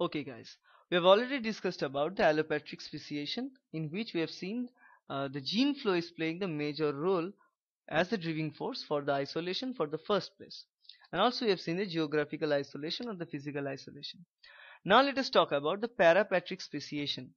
Okay guys, we have already discussed about the allopatric speciation in which we have seen uh, the gene flow is playing the major role as the driving force for the isolation for the first place. And also we have seen the geographical isolation or the physical isolation. Now let us talk about the parapatric speciation.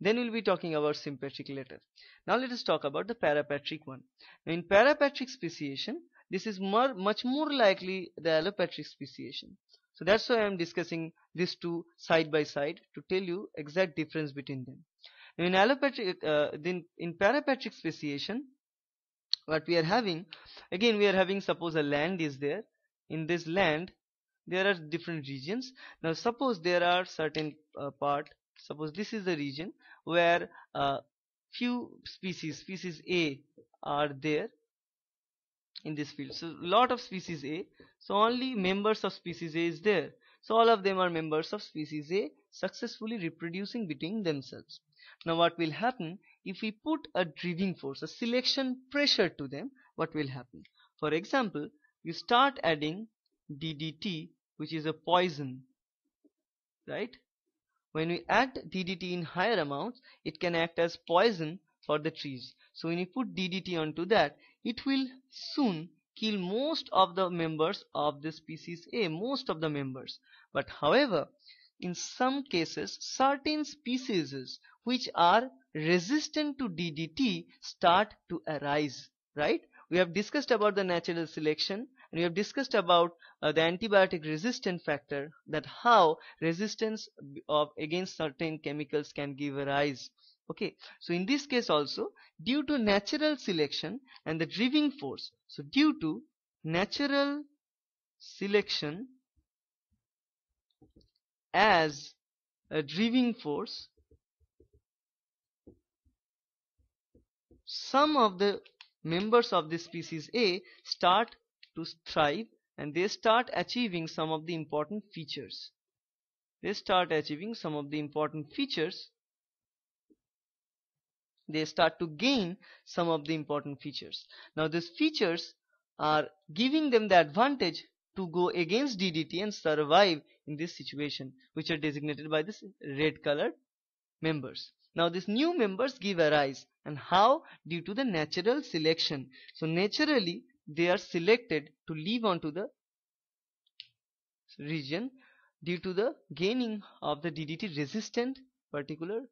Then we'll be talking about sympatric later. Now let us talk about the parapatric one. In parapatric speciation, this is more, much more likely the allopatric speciation. So that's why I'm discussing these two side by side to tell you exact difference between them. Now in allopatric, uh, then in parapatric speciation, what we are having, again we are having suppose a land is there. In this land, there are different regions. Now suppose there are certain uh, part, suppose this is the region where uh, few species, species A are there in this field. So lot of species a. So only members of species a is there. So all of them are members of species a successfully reproducing between themselves. Now what will happen if we put a driving force a selection pressure to them what will happen? For example you start adding ddt which is a poison right? When we add ddt in higher amounts it can act as poison for the trees. So when you put ddt onto that it will soon kill most of the members of the species A, most of the members. But however, in some cases, certain species which are resistant to DDT start to arise, right? We have discussed about the natural selection and we have discussed about uh, the antibiotic resistant factor that how resistance of against certain chemicals can give rise okay so in this case also due to natural selection and the driving force so due to natural selection as a driving force some of the members of the species A start to thrive and they start achieving some of the important features. They start achieving some of the important features they start to gain some of the important features. Now these features are giving them the advantage to go against DDT and survive in this situation which are designated by this red colored members. Now these new members give a rise and how? Due to the natural selection. So naturally they are selected to live onto the region due to the gaining of the DDT resistant particular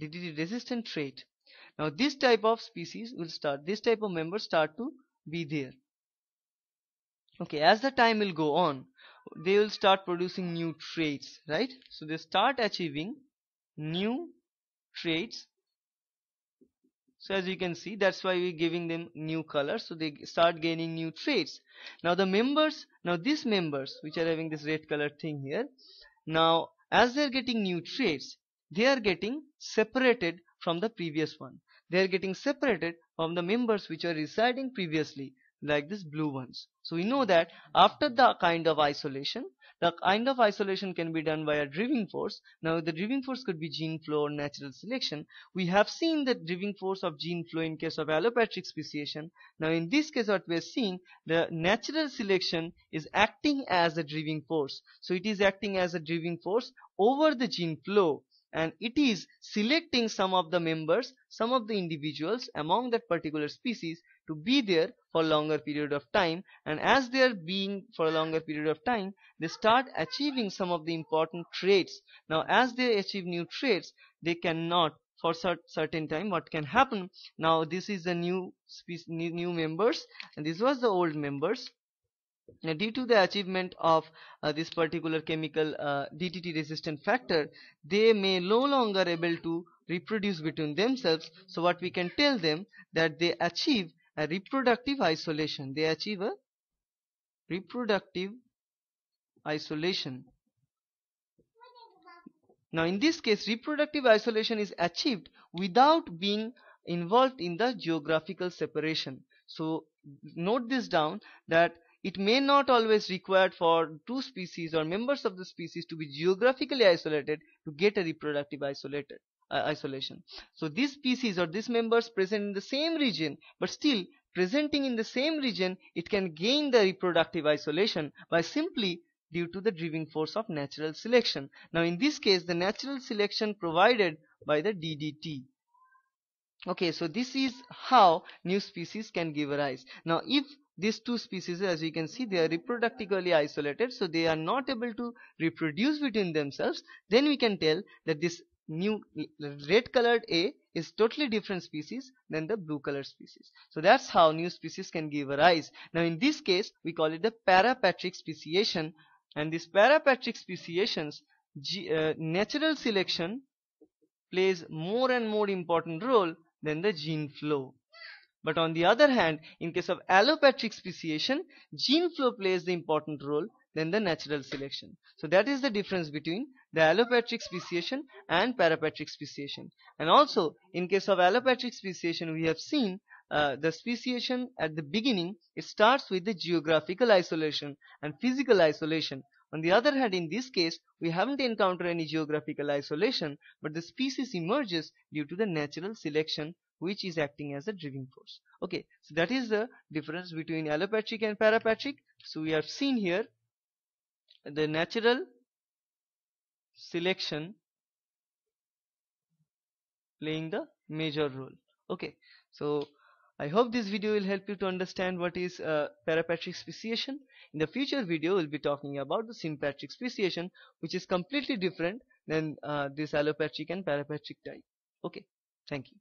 DDT resistant trait now this type of species will start this type of members start to be there. Okay as the time will go on they will start producing new traits right? So they start achieving new traits. So as you can see that's why we're giving them new colors so they start gaining new traits. Now the members now these members which are having this red color thing here now as they're getting new traits they are getting separated from the previous one. They are getting separated from the members which are residing previously like these blue ones. So we know that after the kind of isolation the kind of isolation can be done by a driving force. Now the driving force could be gene flow or natural selection. We have seen the driving force of gene flow in case of allopatric speciation. Now in this case what we are seeing the natural selection is acting as a driving force. So it is acting as a driving force over the gene flow and it is selecting some of the members some of the individuals among that particular species to be there for longer period of time. And as they are being for a longer period of time they start achieving some of the important traits. Now as they achieve new traits they cannot for certain time what can happen? Now this is the new species new members. And this was the old members now, due to the achievement of uh, this particular chemical uh, DDT resistant factor, they may no longer able to reproduce between themselves. So what we can tell them that they achieve a reproductive isolation. They achieve a reproductive isolation. Now in this case reproductive isolation is achieved without being involved in the geographical separation. So note this down that it may not always require for two species or members of the species to be geographically isolated to get a reproductive isolated uh, isolation. So these species or these members present in the same region but still presenting in the same region it can gain the reproductive isolation by simply due to the driving force of natural selection. Now in this case the natural selection provided by the DDT. Okay, so this is how new species can give rise. Now if these two species as you can see they are reproductively isolated so they are not able to reproduce between themselves then we can tell that this new red colored A is totally different species than the blue colored species. So that's how new species can give rise. Now in this case we call it the parapatric speciation and this parapatric speciations uh, natural selection plays more and more important role than the gene flow. But on the other hand, in case of allopatric speciation, gene flow plays the important role than the natural selection. So that is the difference between the allopatric speciation and parapatric speciation. And also, in case of allopatric speciation, we have seen uh, the speciation at the beginning, it starts with the geographical isolation and physical isolation. On the other hand, in this case, we haven't encountered any geographical isolation, but the species emerges due to the natural selection which is acting as a driving force. Okay, so that is the difference between allopatric and parapatric. So we have seen here the natural selection playing the major role. Okay, so I hope this video will help you to understand what is uh, parapatric speciation. In the future video, we'll be talking about the sympatric speciation, which is completely different than uh, this allopatric and parapatric type. Okay, thank you.